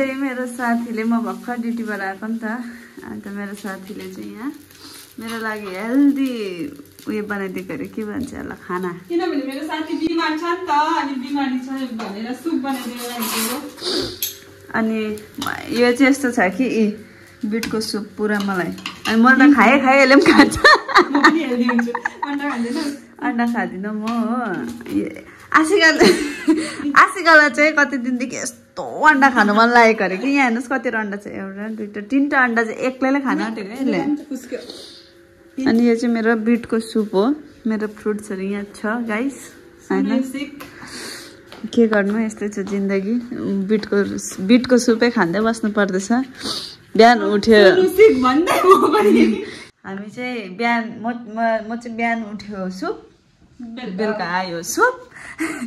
चाहिँ मेरो साथीले म भर्खर ड्युटीबाट आएको नि त। अन्त मेरो साथीले चाहिँ यहाँ मेरो लागि हेल्दी उयो बनाइदिएको अरे। के भन्छ होला खाना। किनभने मेरो साथी बिमार छ नि त अनि बिमारी छ भनेर सुप राखेको अनि यो चाहिँ यस्तो छ कि इ बिटको सुप पुरा मलाई। अनि मैले त खाएँ खाएँ यसले पनि खान्छ। अन्डा खाँदैन। म हो। ए- आसिकाल आसिकालाई चाहिँ कति दिनदेखि यस्तो अन्डा खानु मन लागेको अरे कि? यहाँ हेर्नुहोस् कतिवटा अन्डा छ। एउटा दुइटा तिनवटा अन्डा चाहिँ एक्लैले खानु आँटेको यसले। अनि यो चाहिँ मेरो बिटको सुप हो। मेरो फ्रुट्सहरू यहाँ छ गाइस होइन? के गर्नु? यस्तै छ जिन्दगी। बिटको बिटको सुपै खाँदै बस्नु पर्दैछ बिहान उठ्यो। हामी चाहिँ बिहान म म- म चाहिँ बिहान उठ्यो सुप। बेलुका। आयो सुप।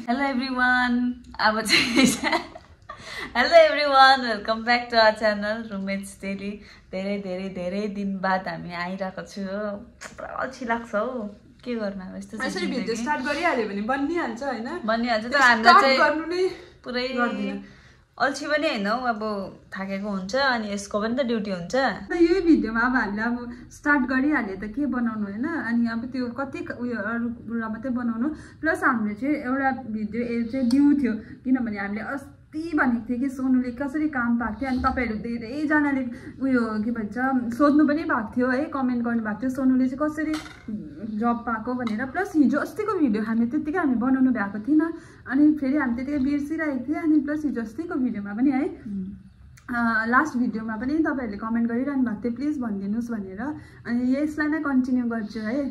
हेलो एभ्री वान अब चाहिँ hello everyone welcome back to our channel roommates daily धेरै धेरै धेरै दिन बाद हामी आइरहेको छु। हो पुरा अल्छी लाग्छ हौ के गर्नु अब यस्तो यसरी भिडियो जिन्दगी। स्टार्ट गरिहाल्यो भने बनिहाल्छ होइन? भनिहाल्छ तर हामीलाई चाहिँ गर्नु नै पुरै। अल्छी पनि होइन हौ अब थाकेको हुन्छ अनि यसको पनि त ड्युटी हुन्छ। यही भिडियोमा अब हामीले अब स्टार्ट गरिहाल्यो त के बनाउनु होइन? अनि अब त्यो कति उयो अरू कुरा मात्रै बनाउनु। प्लस हामीले चाहिँ एउटा भिडियो चाहिँ दिउ थियो किनभने हामीले अस्ति भनेको थियो कि सोनुले कसरी काम पाएको थियो अनि तपाईँहरू धेरैजनाले उयो के भन्छ सोध्नु पनि भएको थियो है कमेन्ट गर्नुभएको थियो सोनुले चाहिँ कसरी जब पाएको भनेर प्लस हिजो अस्तिको भिडियो हामी त्यत्तिकै हामी बनाउनु भएको थिएन अनि फेरि हामी त्यतिकै बिर्सिरहेको थियो अनि प्लस हिजो अस्तिको भिडियोमा पनि है लास्ट भिडियोमा पनि तपाईँहरूले कमेन्ट गरिरहनु भएको थियो प्लिज भनिदिनुहोस् भनेर अनि यसलाई नै कन्टिन्यू गर्छु है।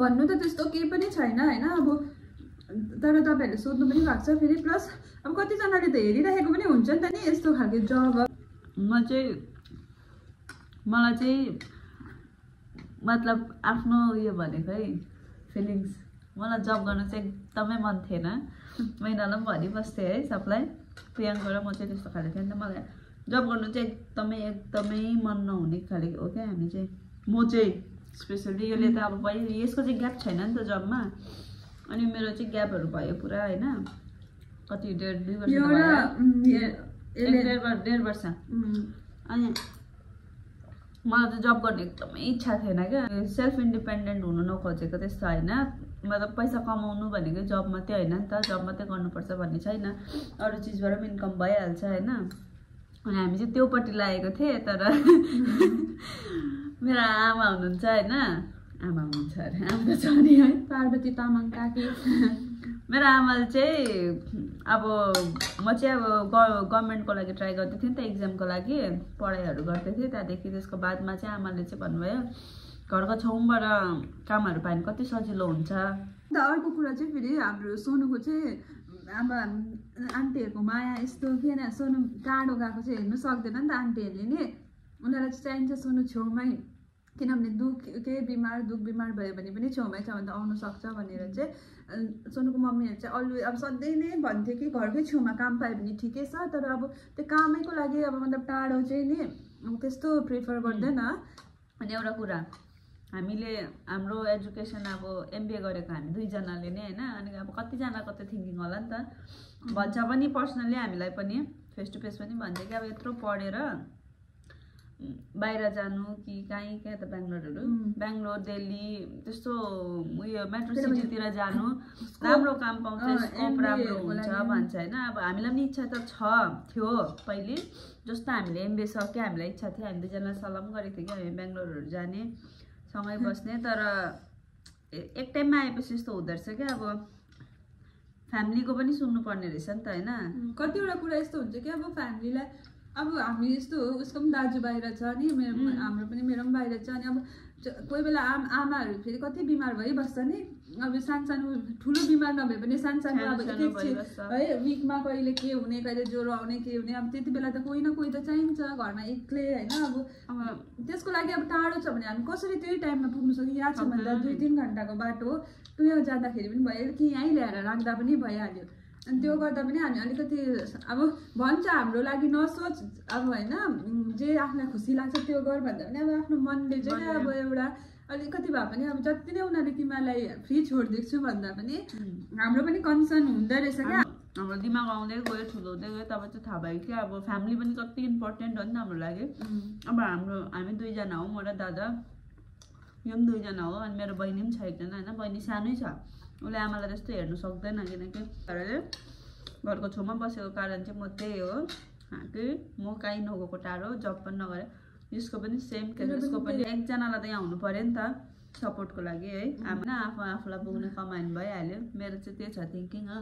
भन्नु त त्यस्तो केही पनि छैन होइन अब तर तपाईँहरूले सोध्नु पनि भएको छ फेरि प्लस अब कतिजनाले त हेरिरहेको पनि हुन्छ नि त नि यस्तो खालको जब म चाहिँ मलाई चाहिँ मतलब आफ्नो उयो भनेको है फिलिङ्स मलाई जब गर्न चाहिँ एकदमै मन थिएन। म यिनीहरूलाई पनि भनिबस्थेँ है सबलाई। प्रियाङ्का र म चाहिँ त्यस्तो खाले थिएँ नि त मलाई जब गर्नु चाहिँ एकदमै एकदमै मन नहुने खाले हो क्या। हामी चाहिँ म चाहिँ स्पेसली यसले त अब भयो यसको चाहिँ ग्याप छैन नि त जबमा। अनि मेरो चाहिँ ग्यापहरू भयो पुरा होइन? कति डेढ दुई वर्ष डेढ वर्ष अनि मलाई त जब गर्ने एकदमै इच्छा थिएन क्या। सेल्फ इन्डिपेन्डेन्ट हुनु नखोजेको त्यस्तो होइन। मतलब पैसा कमाउनु भनेको जब मात्रै होइन नि त। जब मात्रै गर्नुपर्छ भन्ने छैन। अरू चिजबाट पनि इन्कम भइहाल्छ होइन? अनि हामी चाहिँ त्योपट्टि लागेको थिएँ तर मेरो आमा हुनुहुन्छ होइन? आमा हुनुहुन्छ अरे आमा त छ नि है पार्वती तामाङ काकी मेरो आमाले चाहिँ अब म चाहिँ अब ग गभर्मेन्टको लागि ट्राई गर्दै थिएँ नि त इक्जामको लागि पढाइहरू गर्दै थिएँ त्यहाँदेखि त्यसको बादमा चाहिँ आमाले चाहिँ भन्नुभयो घरको छेउबाट कामहरू पायो भने कति सजिलो हुन्छ अन्त अर्को कुरा चाहिँ फेरि हाम्रो सोनुको चाहिँ अब आन्टीहरूको माया यस्तो किन सोनु टाढो गएको चाहिँ हेर्नु सक्दैन नि त आन्टीहरूले नि उनीहरूलाई चाहिँ चाहिन्छ सोनु छेउमै किनभने दुख केही बिमार दुख बिमार भयो भने पनि छेउमै छ भने त आउनु सक्छ भनेर चाहिँ सोनुको मम्मीहरू चाहिँ अलवेज अब सधैँ नै भन्थ्यो कि घरकै छेउमा काम पायो भने ठिकै छ तर अब त्यो कामैको लागि अब मतलब टाढो चाहिँ नि अब त्यस्तो प्रिफर गर्दैन। अनि एउटा कुरा हामीले हाम्रो एजुकेसन अब एमबिए गरेको हामी दुईजनाले नै होइन अनि अब कतिजनाको त थिङ्किङ होला नि त। भन्छ पनि पर्सनल्ली हामीलाई पनि फेस टु फेस पनि भन्छ कि अब यत्रो पढेर बाहिर जानु कि कहीँ क्या त बेङ्गलोरहरू. बेङ्गलोर दिल्ली त्यस्तो उयो मेट्रो सिटीतिर जानु राम्रो काम पाउँछ स्कोप राम्रो हुन्छ। भन्छ होइन। अब हामीलाई पनि इच्छा त छ थियो पहिले। जस्तो हामीले एमबिए सक्यो हामीलाई इच्छा थियो। हामी दुईजना सल्लाह पनि गरेको थियो कि हामी बेङ्गलोरहरू जाने सँगै बस्ने। तर एक टाइममा आएपछि यस्तो हुँदो रहेछ क्या। अब फ्यामिलीको पनि सुन्नुपर्ने रहेछ नि त होइन। कतिवटा कुरा यस्तो हुन्छ कि अब फ्यामिलीलाई अब हामी यस्तो हो उसको पनि दाजु बाहिर छ नि मेरो. हाम्रो पनि मेरो पनि बाहिर छ अनि अब कोही बेला आम आमाहरू फेरि कति बिमार भइबस्छ नि। अब सानो सानो ठुलो बिमार नभए पनि सानो सानो अब। है विकमा कहिले के हुने कहिले ज्वरो आउने के हुने अब त्यति बेला त कोही न कोही त चाहिन्छ घरमा एक्लै होइन। अब त्यसको लागि अब टाढो छ भने हामी कसरी त्यही टाइममा पुग्नु सक्यो यहाँ छ भने त दुई तिन घन्टाको बाटो त्यो जाँदाखेरि पनि भयो कि यहीँ ल्याएर राख्दा पनि भइहाल्यो। अनि त्यो गर्दा पनि हामी अलिकति अब भन्छ हाम्रो लागि नसोच अब होइन जे आफूलाई खुसी लाग्छ त्यो गर भन्दा पनि अब आफ्नो मनले चाहिँ अब एउटा अलिकति भए पनि अब जति नै उनीहरूले तिमीलाई फ्री छोडिदिएको छु भन्दा पनि हाम्रो पनि कन्सर्न हुँदो रहेछ क्या। हाम्रो दिमाग आउँदै गयो ठुलो हुँदै गयो तब चाहिँ थाहा भयो कि अब फ्यामिली पनि कति इम्पोर्टेन्ट हो नि त हाम्रो लागि। अब हाम्रो हामी दुईजना हो म र दादा। यो पनि दुईजना हो अनि मेरो बहिनी पनि छ एकजना होइन बहिनी सानै छ। उसले आमालाई त्यस्तो हेर्नु सक्दैन किनकि घरको छेउमा बसेको कारण चाहिँ म त्यही हो। कि म कहीँ नगएको टाढो जब पनि नगरेँ। यसको पनि सेम पनि यसको पनि। एकजनालाई त यहाँ हुनु पऱ्यो नि त सपोर्टको लागि है। हामी न आफू आफूलाई पुग्ने कमाइन भइहाल्यो। मेरो चाहिँ त्यही छ थिङ्किङ हो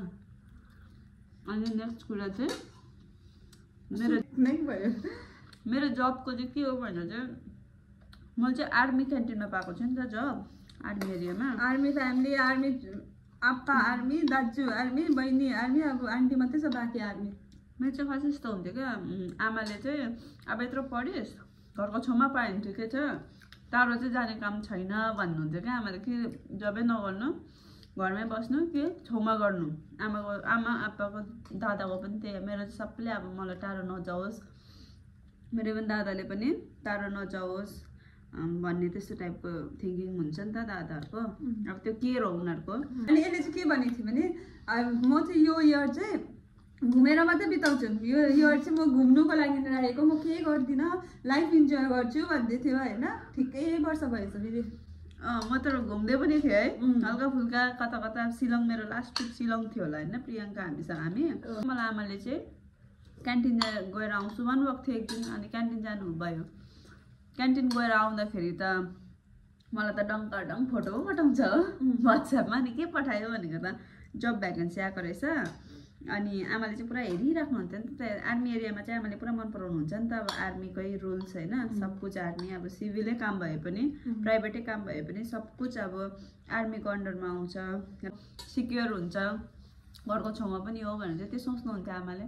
अनि नेक्स्ट कुरा चाहिँ मेरो भयो। मेरो जबको चाहिँ के हो भनेर चाहिँ मैले चाहिँ आर्मी क्यान्टिनमा पाएको छु नि त जब आर्मी एरियामा आर्मी फ्यामिली आर्मी आप्पा आर्मी दाजु आर्मी बहिनी आर्मी अब आन्टी मात्रै छ बाँकी आर्मी मेरो चाहिँ खास यस्तो हुन्थ्यो क्या आमाले चाहिँ अब यत्रो पढिस् घरको छेउमा पायो भने ठिकै छ टाढो चाहिँ जाने काम छैन भन्नुहुन्थ्यो क्या आमाले कि जबै नगर्नु घरमै बस्नु कि छेउमा गर्नु आमाको आमा आप्पाको दादाको पनि त्यही मेरो चाहिँ सबैले अब मलाई टाढो नजाओस् मेरो पनि दादाले पनि टाढो नजाओस् भन्ने त्यस्तो टाइपको थिङ्किङ हुन्छ नि त दादाहरूको। अब त्यो केयर हो उनीहरूको? अनि यसले चाहिँ के भनेको थियो भने म चाहिँ यो इयर चाहिँ घुमेर मात्रै बिताउँछु। यो इयर चाहिँ म घुम्नुको लागि राखेको म केही गर्दिनँ लाइफ इन्जोय गर्छु भन्दै थियो होइन? ठिकै वर्ष भएछ फेरि। अँ, म तर घुम्दै पनि थिएँ है. हल्का फुल्का कता कता सिलङ मेरो लास्ट ट्रिप सिलङ थियो होला होइन? प्रियङ्का हामीसँग हामी. मलाई आमाले चाहिँ क्यान्टिन जा- गएर आउँछु भन्नुभएको थियो एक दिन अनि क्यान्टिन जानु भयो क्यान्टिन गएर आउँदाखेरि त मलाई त डङ्का डङ फोटो पो पठाउँछ हो. वाट्सएपमा अनि के पठायो भनेको त जब भ्याकेन्सी आएको रहेछ अनि आमाले चाहिँ पुरा हेरिराख्नुहुन्थ्यो नि त आर्मी एरियामा चाहिँ आमाले पुरा मन पराउनुहुन्छ नि त अब आर्मीकै रुल्स होइन सब कुछ आर्मी अब सिभिलै काम भए पनि. प्राइभेटै काम भए पनि सब कुछ अब आर्मीको अन्डरमा आउँछ सिक्योर हुन्छ घरको छेउमा पनि हो भनेर चाहिँ त्यो सोच्नुहुन्थ्यो आमाले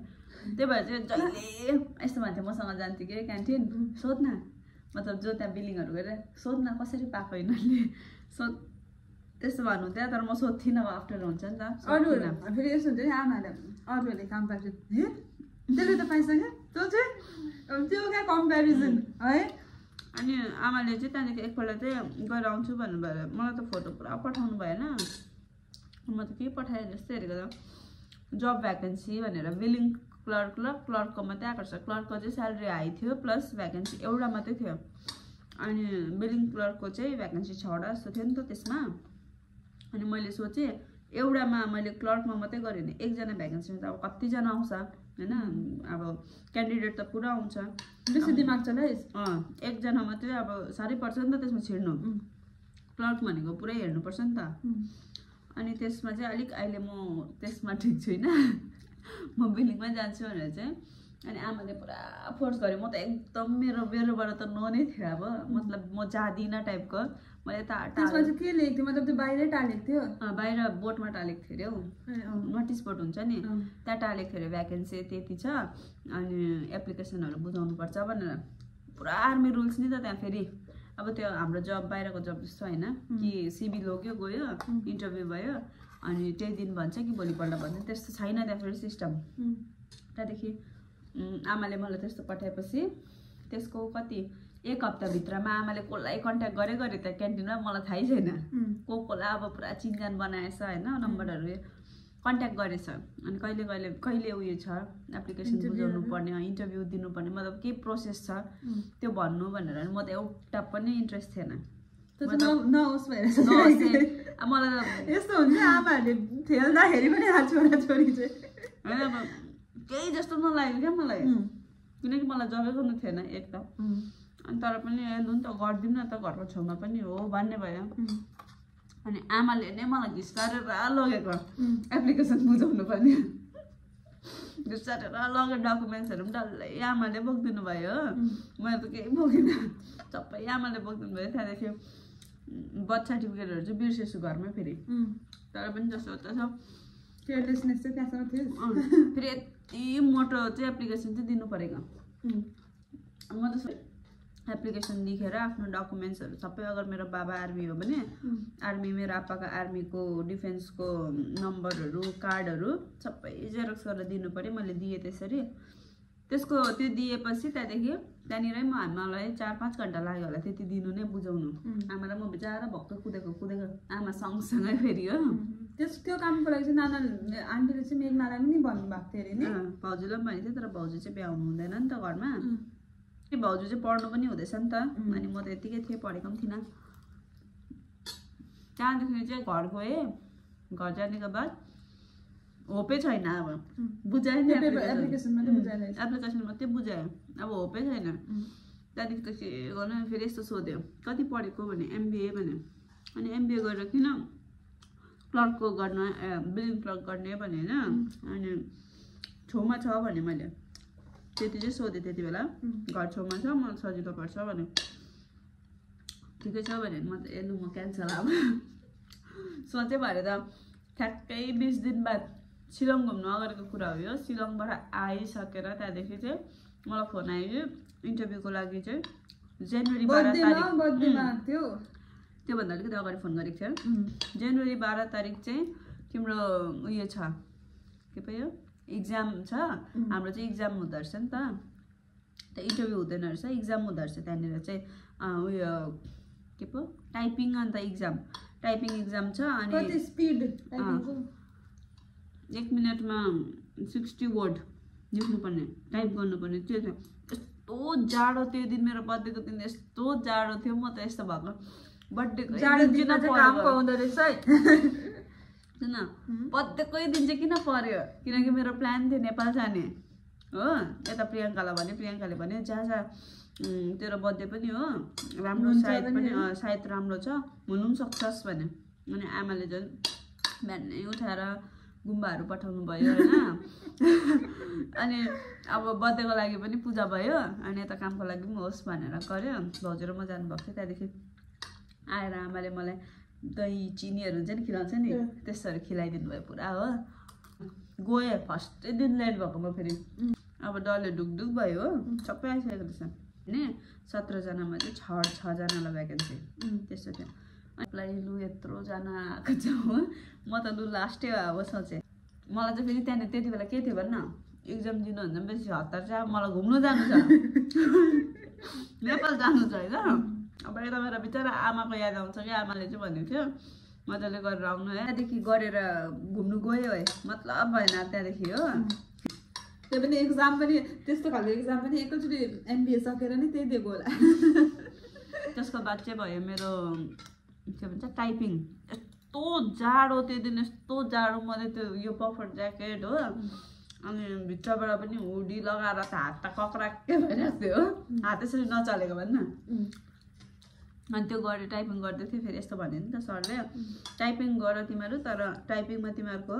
त्यही भएर चाहिँ जहिले यस्तो भन्थ्यो मसँग जान्थ्यो कि क्यान्टिन सोध न मतलब जो त्यहाँ बिलिङहरू गरेर सोध न कसरी पाएको यिनीहरूले? सोध त्यस्तो भन्नुहुन्थ्यो तर म सोध्थिनँ अब आफ्टर हुन्छ नि त। अरू सोध्थिनँ। फेरि यस्तो हुन्छ नि आमाले अरूहरूले काम पाएको हे? त्यसले त पाइसक्यो? त्यो चाहिँ त्यो क्या कम्पेरिजन है? अनि आमाले चाहिँ त्यहाँदेखि एकपल्ट चाहिँ गएर आउँछु भन्नुभयो। मलाई त फोटो पुरा पठाउनु भएन। म त के पठाएँ जस्तो हेरेको त जब भ्याकेन्सी भनेर बिलिङ क्लर्क र क्लर्कको मात्रै आएको छ क्लर्कको चाहिँ स्यालेरी हाई थियो प्लस भ्याकेन्सी एउटा मात्रै थियो। अनि बिलिङ क्लर्कको चाहिँ भ्याकेन्सी छवटा जस्तो थियो नि त त्यसमा। अनि मैले सोचेँ एउटामा मैले क्लर्कमा मात्रै गरेँ भने एकजना भ्याकेन्सीमा त अब कतिजना आउँछ होइन? अब क्यान्डिडेट त पुरा आउँछ। बेसी दिमाग चलाइस अँ एकजना मात्रै अब साह्रै पर्छ नि त त्यसमा छिर्नु। क्लर्क भनेको पुरै हेर्नुपर्छ नि त। अनि त्यसमा चाहिँ अलिक अहिले म त्यसमा ठिक छुइनँ म बिल्डिङमै जान्छु भनेर चाहिँ अनि आमाले पुरा फोर्स गरेँ म त एकदम मेरो मेरोबाट त नो नै थियो अब। मतलब म जाँदिनँ टाइपको। मैले त चाहिँ के लेखेको थियो? मतलब त्यो बाहिरै टालेको थियो? बाहिर बोर्डमा टालेको थियो अरे हौ। नोटिस बोर्ड हुन्छ नि। त्यहाँ टालेको थियो अरे भ्याकेन्सी त्यति छ। अनि एप्लिकेसनहरू बुझाउनुपर्छ भनेर। पुरा आर्मी रुल्स नि त त्यहाँ फेरि। अब त्यो हाम्रो जब बाहिरको जब जस्तो होइन। कि सिबी लग्यो गयो। इन्टरभ्यू भयो। अनि त्यही दिन भन्छ कि भोलिपल्ट भन्छ त्यस्तो छैन त्यहाँ फेरि सिस्टम. त्यहाँदेखि आमाले मलाई त्यस्तो पठाएपछि त्यसको कति एक हप्ताभित्रमा आमाले कसलाई कन्ट्याक्ट गरे गरे त क्यान्टिनमा मलाई थाहै छैन. को कोलाई अब पुरा चिनजान बनाएछ होइन नम्बरहरू कन्ट्याक्ट गरेछ अनि कहिले कहिले कहिले उयो छ एप्लिकेसन बुझाउनु? पर्ने इन्टरभ्यू दिनुपर्ने मतलब के प्रोसेस छ. त्यो भन्नु भनेर म त एउटा पनि इन्ट्रेस्ट थिएन त्यो नहोस् अब मलाई त यस्तो हुन्छ आमाहरूले ठेल्दाखेरि पनि हात छोरा छोरी चाहिँ होइन अब केही जस्तो नलाग्यो क्या मलाई. किनकि मलाई जबै गर्नु थिएन एक त. अनि तर पनि लु नि त गरिदिउँ न त घरको छेउमा पनि हो भन्ने भयो. अनि आमाले नै मलाई घिस्कारेर लगेको. एप्लिकेसन बुझाउनु पर्ने घिस्कारेर लगेर डकुमेन्ट्सहरू पनि डल्लै आमाले बोकिदिनु भयो हो. मैले त केही बोकिनँ सबै आमाले बोकिदिनु भयो त्यहाँदेखि बर्थ सर्टिफिकेटहरू चाहिँ बिर्सेछु घरमै फेरि. तर पनि जस्तो तसो केयरलेसनेस चाहिँ त्यहाँसम्म थियो। फेरि यति मोटो चाहिँ एप्लिकेसन चाहिँ दिनु परेको. म त एप्लिकेसन लेखेर आफ्नो डकुमेन्ट्सहरू सबै अगर मेरो बाबा आर्मी हो भने. आर्मी मेरो आप्पाको आर्मीको डिफेन्सको नम्बरहरू कार्डहरू सबै जेरक्स गरेर दिनु पऱ्यो। मैले दिएँ त्यसरी। त्यसको त्यो दिएपछि त्यहाँदेखि त्यहाँनिरै म मलाई चार पाँच घन्टा लाग्यो होला त्यति दिनु नै बुझाउनु. आमालाई म बिचरा भक्क कुदेको कुदेको आमा सँगसँगै फेरि हो. त्यस त्यो कामको लागि चाहिँ नाना आन्टीले चाहिँ मेघमालाई पनि भन्नुभएको थियो अरे नि। भाउजूलाई पनि भनेको थिएँ तर भाउजू चाहिँ भ्याउनु हुँदैन नि त घरमा। भाउजू चाहिँ पढ्नु पनि हुँदैछ नि त. अनि म त यत्तिकै थिएँ पढेको पनि थिइनँ। त्यहाँदेखि चाहिँ घर गएँ। घर जानेको बाद होपै छैन अब। उम्. बुझाएँ नि त्यो पेपर application। एप्लिकेसन मात्रै बुझाएँ अब होपै छैन. त्यहाँदेखि त के गर्नु? फेरि यस्तो सोध्यो। कति पढेको भने एमबिए भने अनि एमबिए गरेर किन क्लर्कको गर्न बिलिङ क्लर्क गर्ने भने होइन? अनि छेउमा छ भने मैले त्यति चाहिँ सोधेँ त्यति बेला. घर छेउमा छ मलाई सजिलो पर्छ भने ठिकै छ भने म त हेर्नु म क्यान्सल अब। सोचेँ भने त ठ्याक्कै बिस दिन बाद सिलङ घुम्नु अगाडिको कुरा हो यो सिलङबाट आइसकेर त्यहाँदेखि चाहिँ मलाई फोन आयो इन्टरभ्यूको लागि चाहिँ जनवरी बाह्र तारिक थियो त्योभन्दा अलिकति अगाडि फोन गरेको थियो. जनवरी बाह्र तारिक चाहिँ तिम्रो उयो छ के पो यो इक्जाम छ. हाम्रो चाहिँ इक्जाम हुँदो रहेछ नि त त इन्टरभ्यू हुँदैन रहेछ इक्जाम हुँदो रहेछ त्यहाँनिर चाहिँ उयो के पो टाइपिङ अन्त इक्जाम टाइपिङ इक्जाम छ अनि स्पिड? एक मिनटमा सिक्सटी वर्ड लेख्नुपर्ने टाइप गर्नुपर्ने। त्यो थियो यस्तो जाडो त्यो दिन मेरो बर्थडेको दिन यस्तो जाडो थियो म त यस्तो भएको। बर्थडेको जाडो दिनमा चाहिँ काम पाउँदो रहेछ है। सुन बर्थडेकै दिन चाहिँ किन पर्यो? किनकि मेरो प्लान थियो नेपाल जाने। हो यता प्रियङ्कालाई भने प्रियङ्काले भने जा जा उम्, तेरो बर्थडे पनि हो राम्रो सायद पनि सायद राम्रो छ हुनु पनि सक्छस् भने अनि आमाले झन् बिहानै उठाएर गुम्बाहरू पठाउनु भयो होइन। अनि अब बर्थडेको लागि पनि पूजा भयो अनि यता कामको लागि पनि होस् भनेर गऱ्यो भाउजू र म जानुभएको थियो त्यहाँदेखि आएर आमाले मलाई दही चिनीहरू हुन्छ नि खिलाउँछ नि। त्यस्तोहरू खिलाइदिनु भयो पुरा हो। गएँ फर्स्टै दिन लेट भएको म फेरि. अब डल्ले ढुकढुक भयो हो। सबै आइसकेको रहेछ। नि सत्रजनामा चाहिँ छ छजनालाई भ्याकेन्सी उम्. त्यस्तो थियो। अनि लु यत्रोजना आएको छ। हो म त लु लास्टै अब सोचेँ। मलाई चाहिँ फेरि त्यहाँनिर त्यति बेला के थियो भन्न? इक्जाम दिनुभन्दा पनि बेसी हतार अब मलाई घुम्नु जानु छ। नेपाल जानु छ होइन? अब यता मेरो बिचरा आमाको याद आउँछ कि आमाले चाहिँ भनेको थियो मजाले गरेर आउनु है। त्यहाँदेखि गरेर घुम्नु गयो है। मतलब भएन त्यहाँदेखि हो। त्यो पनि एक्जाम पनि त्यस्तो खालको एक्जाम पनि एकैचोटि एमबिए सकेर नै त्यही दिएको होला। त्यसको बाद चाहिँ भयो मेरो के भन्छ टाइपिङ यस्तो जाडो त्यो दिन यस्तो जाडो मैले त्यो यो पफर ज्याकेट हो। अनि भित्रबाट पनि हुडी लगाएर त हात त कक्राक्कै भइरहेको थियो हो। हात यसरी नचलेको भन् न उम्. अनि त्यो गरेर टाइपिङ गर्दै थियो फेरि यस्तो भन्यो नि त सरले। टाइपिङ गर तिमीहरू तर टाइपिङमा तिमीहरूको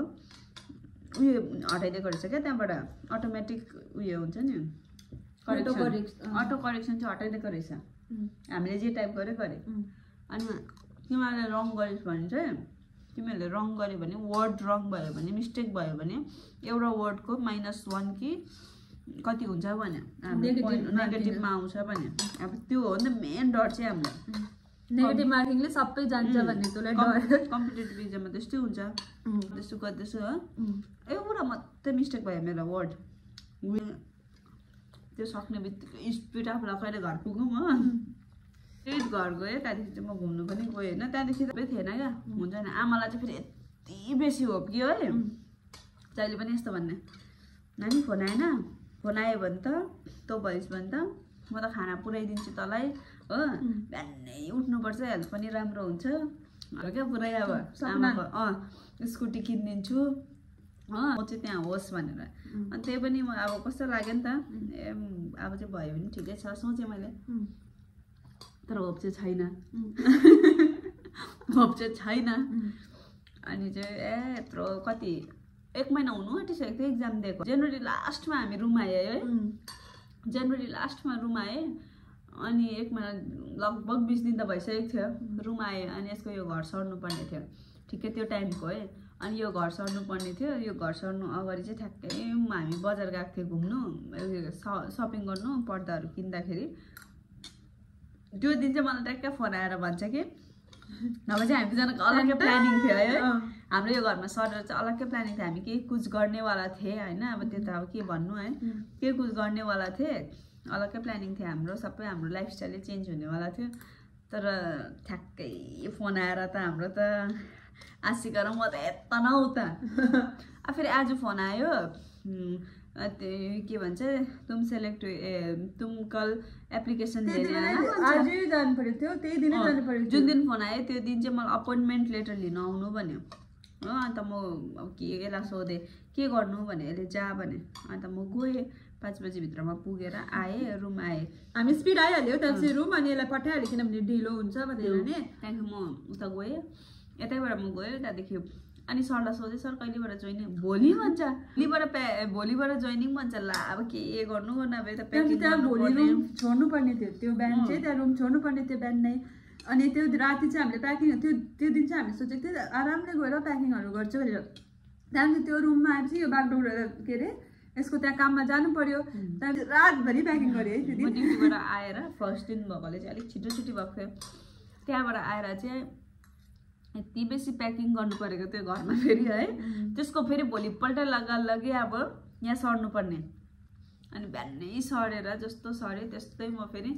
उयो हटाइदिएको रहेछ क्या त्यहाँबाट। अटोमेटिक उयो हुन्छ नि। करेक्सन. अटो करेक्सन चाहिँ हटाइदिएको रहेछ. हामीले जे टाइप गरे उम्. अनि तिमीहरूले रङ गरिस् भने चाहिँ तिमीहरूले रङ गऱ्यो भने वर्ड रङ भयो भने मिस्टेक भयो भने एउटा वर्डको माइनस वान कि कति हुन्छ भने. नेगेटिभमा आउँछ भने अब त्यो हो नि त मेन डर चाहिँ हामीलाई नेगेटिभ मार्किङले सबै जान्छ. भन्ने तँलाई कम्पिटेटिभ इक्जाममा त्यस्तै हुन्छ. त्यस्तो गर्दैछु हो. एउटा मात्रै मिस्टेक भयो मेरो वर्ड त्यो सक्ने बित्तिकै स्पिड आफूलाई कहिले घर पुगौँ हो। त्यही घर गएँ त्यहाँदेखि चाहिँ म घुम्नु पनि गएँ होइन। त्यहाँदेखि त थिएन क्या हुन्छ नि आमालाई चाहिँ फेरि यति बेसी हो। कि है. जहिले पनि यस्तो भन्ने। नानी फोन आएन। फोन आयो भने त तँ भइस् भने त म त खाना पुऱ्याइदिन्छु तँलाई हो। बिहानै उठ्नुपर्छ हेल्थ पनि राम्रो हुन्छ। हो क्या पुरै अब। आमाको अँ स्कुटी किनिदिन्छु हो। म चाहिँ त्यहाँ होस् भनेर. अनि त्यही पनि म अब कस्तो लाग्यो नि त ए अब चाहिँ भयो भने ठिकै छ सोचेँ मैले. तर होप चाहिँ छैन. होप चाहिँ छैन. अनि चाहिँ ए यत्रो कति एक महिना हुनु आँटिसकेको थियो इक्जाम दिएको जनवरी लास्टमा हामी रुम आयो है. जनवरी लास्टमा रुम आएँ अनि एक महिना लगभग बिस दिन त भइसकेको थियो रुम आएँ अनि यसको यो घर सर्नु पर्ने थियो ठिकै त्यो टाइमको है अनि यो घर सर्नु पर्ने थियो यो घर सर्नु अगाडि चाहिँ ठ्याक्कै हामी बजार गएको थियो घुम्नु सपिङ गर्नु पर्दाहरू किन्दाखेरि त्यो दिन चाहिँ मलाई ट्याक्कै फोन आएर भन्छ कि नभए चाहिँ हामी दुईजनाको अलग्गै प्लानिङ थियो है. हाम्रो यो घरमा सरेर चाहिँ अलग्गै प्लानिङ थियो। हामी केही कुछ गर्नेवाला थिएँ होइन अब त्यो त अब के भन्नु है. केही कुछ गर्नेवाला थिएँ अलग्गै प्लानिङ थियो हाम्रो सबै हाम्रो लाइफस्टाइलै चेन्ज हुनेवाला थियो। तर ठ्याक्कै फोन आएर त हाम्रो त आशिका र म त यता न उता अब फेरि आज फोन आयो। के भन्छ तुम सेलेक्ट ए तुम कल एप्लिकेसन जानु पर्यो थियो त्यही दिनै जानु पर्यो जुन दिन फोन आयो त्यो दिन चाहिँ मलाई अपोइन्टमेन्ट लेटर लिन आउनु भन्यो। हो अन्त म के यसलाई सोधेँ के गर्नु भने यसले जा भने अन्त म गएँ पाँच बजीभित्रमा पुगेर आएँ रुम आएँ। हामी स्पिड आइहाल्यो त्यहाँपछि रुम अनि यसलाई पठाइहाल्यो किनभने ढिलो हुन्छ भनेर नि। त्यहाँदेखि म उता गएँ। यतैबाट म गएँ त्यहाँदेखि अनि सरलाई सोधेँ सर कहिलेबाट जोइनिङ भोलि भन्छ। भोलिबाट प्या भोलिबाट जोइनिङ भन्छ ला। अब के गर्नु गर्नु? अब यता प्याकिङ त्यहाँ भोलि रुम छोड्नु पर्ने थियो। त्यो बिहान चाहिँ त्यहाँ रुम छोड्नु पर्ने थियो बिहान नै। अनि त्यो राति चाहिँ हामीले प्याकिङ त्यो त्यो दिन चाहिँ हामीले सोचेको थियो आरामले गएर प्याकिङहरू गर्छु भनेर। त्यहाँदेखि त्यो रुममा आएपछि यो बागडोर के अरे यसको त्यहाँ काममा जानु पर्यो। त्यहाँदेखि रातभरि प्याकिङ गरेँ है त्यो दिन। ड्युटीबाट आएर फर्स्ट दिन भएकोले चाहिँ अलिक छिटो छिटो भएको थियो। त्यहाँबाट आएर चाहिँ यति बेसी प्याकिङ गर्नु परेको थियो घरमा फेरि है। त्यसको फेरि भोलिपल्ट लगा लगे अब यहाँ सर्नु पर्ने अनि बिहानै सरेर जस्तो सऱ्यो त्यस्तै म फेरि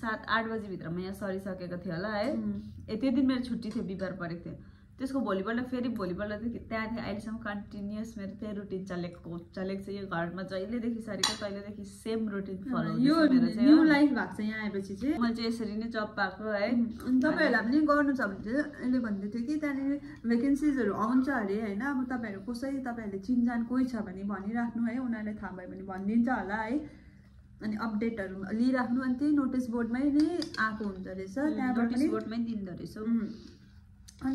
सात आठ बजीभित्रमा यहाँ सरिसकेको थियो होला है। ए त्यो दिन मेरो छुट्टी थियो बिहिबार परेको थियो। त्यसको भोलिपल्ट फेरि भोलिपल्टदेखि त्यहाँदेखि अहिलेसम्म कन्टिन्युस मेरो त्यही रुटिन चलेको चलेको छ यो घरमा जहिलेदेखि सरेको तहिलेदेखि सेम रुटिन फलो यो न्यू। लाइफ भएको छ यहाँ आएपछि चाहिँ मैले चाहिँ यसरी नै जब पाएको है अनि तपाईँहरूलाई पनि गर्नु छ भने चाहिँ यसले भन्दै थियो कि त्यहाँनिर भेकेन्सिजहरू आउँछ अरे होइन अब तपाईँहरू कसै तपाईँहरूले चिनजान कोही छ भने भनिराख्नु है उनीहरूलाई थाहा भयो भने भनिदिन्छ होला है। अनि अपडेटहरू लिइराख्नु अनि त्यही नोटिस बोर्डमै नै आएको हुन्छ रहेछ त्यहाँबाट नोटिस बोर्डमै दिँदो रहेछ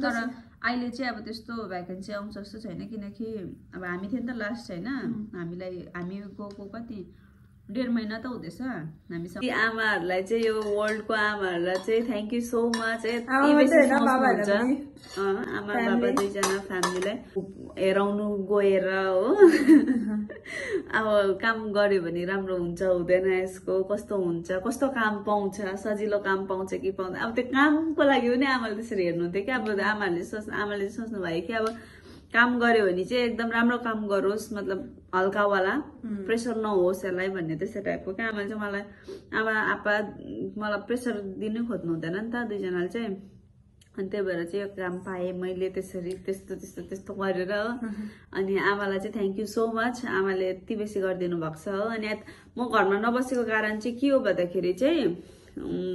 तर अहिले चाहिँ अब त्यस्तो भ्याकेन्सी आउँछ जस्तो छैन किनकि अब हामी थियो नि त लास्ट होइन? हामीलाई हामी गएको कति डेढ महिना त हुँदैछ हामीसँग। आमाहरूलाई चाहिँ यो वर्ल्डको आमाहरूलाई चाहिँ थ्याङ्क यू सो मच है आमा. बाबा दुईजना फ्यामिलीलाई हेराउनु गएर हो। अब काम गर्यो भने राम्रो हुन्छ हुँदैन यसको। कस्तो हुन्छ कस्तो काम पाउँछ सजिलो काम पाउँछ कि पाउँदैन। अब त्यो कामको लागि पनि आमाले त्यसरी हेर्नुहुन्थ्यो कि। अब आमाहरूले सोच आमाले सोच्नु भयो कि अब काम गर्यो भने चाहिँ एकदम राम्रो काम गरोस् मतलब हल्कावाला प्रेसर नहोस् यसलाई भन्ने त्यस्तो टाइपको क्या? आमाले चाहिँ मलाई आमा आपा मलाई प्रेसर दिनै खोज्नु हुँदैन नि त दुईजनाले चाहिँ। अनि त्यही भएर चाहिँ यो काम पाएँ मैले त्यसरी त्यस्तो त्यस्तो त्यस्तो गरेर। हो अनि आमालाई चाहिँ थ्याङ्क यू सो मच आमाले यति बेसी गरिदिनु भएको छ। हो अनि म घरमा नबसेको कारण चाहिँ के हो भन्दाखेरि चाहिँ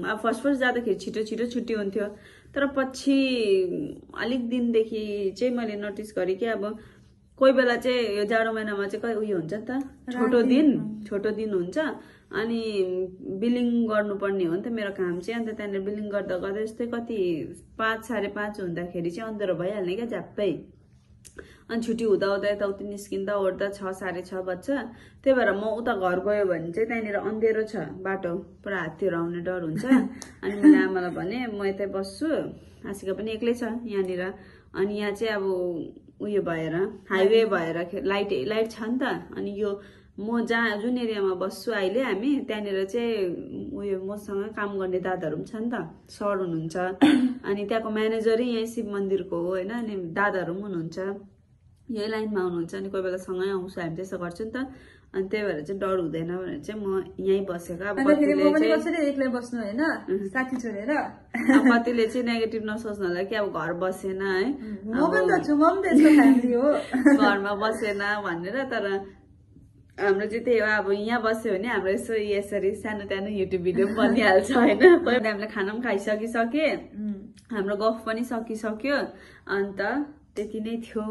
अब फर्स्ट फर्स्ट जाँदाखेरि छिटो छिटो छुट्टी हुन्थ्यो। तर पछि अलिक दिनदेखि चाहिँ मैले नोटिस गरेँ कि अब कोही बेला चाहिँ यो जाडो महिनामा चाहिँ कहिले उयो हुन्छ नि त छोटो दिन छोटो दिन हुन्छ। अनि बिलिङ गर्नुपर्ने हो नि त मेरो काम चाहिँ। अन्त त्यहाँनिर बिलिङ गर्दा गर्दा यस्तै कति पाँच साढे पाँच हुँदाखेरि चाहिँ अँधेरो भइहाल्ने क्या झ्याप्पै। अनि छुट्टी हुँदा हुँदा यताउति निस्किँदा ओर्दा छ साढे छ बज्छ। त्यही भएर म उता घर गयो भने चाहिँ त्यहाँनिर अँधेरो छ बाटो। पुरा हात्तीहरू आउने डर हुन्छ। अनि मैले आमालाई भने म यतै बस्छु। आशिका पनि एक्लै छ यहाँनिर। अनि यहाँ चाहिँ अब उयो भएर हाइवे भएर लाइट लाइट छ नि त। अनि यो म जहाँ जुन एरियामा बस्छु अहिले हामी त्यहाँनिर चाहिँ उयो मसँग काम गर्ने दादाहरू पनि छ नि त। सर हुनुहुन्छ। अनि त्यहाँको म्यानेजरै यहीँ शिव मन्दिरको हो होइन? अनि दादाहरू पनि हुनुहुन्छ। यही लाइनमा आउनुहुन्छ अनि कोही बेला सँगै आउँछु हामी त्यसो गर्छु नि त। अनि त्यही भएर चाहिँ डर हुँदैन भनेर चाहिँ म यहीँ बसेको अब एक्लै बस्नु होइन? साथी छोडेर? कतिले चाहिँ नेगेटिभ नसोच्नु होला कि अब घर बसेन है। घरमा बसेन भनेर तर हाम्रो चाहिँ त्यही हो अब यहाँ बस्यो भने हाम्रो यसो यसरी सानो सानो युट्युब भिडियो पनि बनिहाल्छ होइन। कोही हामीले खाना पनि खाइसकिसके. हाम्रो गफ पनि सकिसक्यो। अन्त त्यति नै थियो।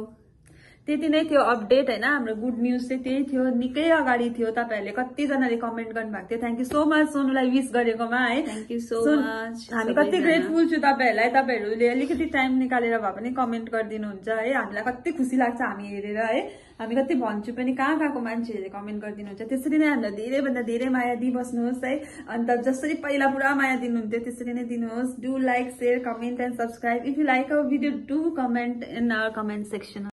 त्यति नै थियो अपडेट होइन? हाम्रो गुड न्युज चाहिँ त्यही थियो। निकै अगाडि थियो तपाईँहरूले। कतिजनाले कमेन्ट गर्नुभएको थियो। थ्याङ्क यू सो मच सोनुलाई विस गरेकोमा है? थ्याङ्क यू सो मच हामी कति ग्रेटफुल छु तपाईँहरूलाई। तपाईँहरूले अलिकति टाइम निकालेर भए पनि कमेन्ट गरिदिनुहुन्छ है? हामीलाई कति खुसी लाग्छ हामी हेरेर है? हामी कति भन्छु पनि कहाँ कहाँको मान्छेहरूले कमेन्ट गरिदिनुहुन्छ। त्यसरी नै हामीलाई धेरैभन्दा धेरै माया दिइबस्नुहोस् है? अन्त जसरी पहिला पुरा माया दिनुहुन्थ्यो त्यसरी नै दिनुहोस्। Do like share comment and subscribe if you like our video do comment in our comment section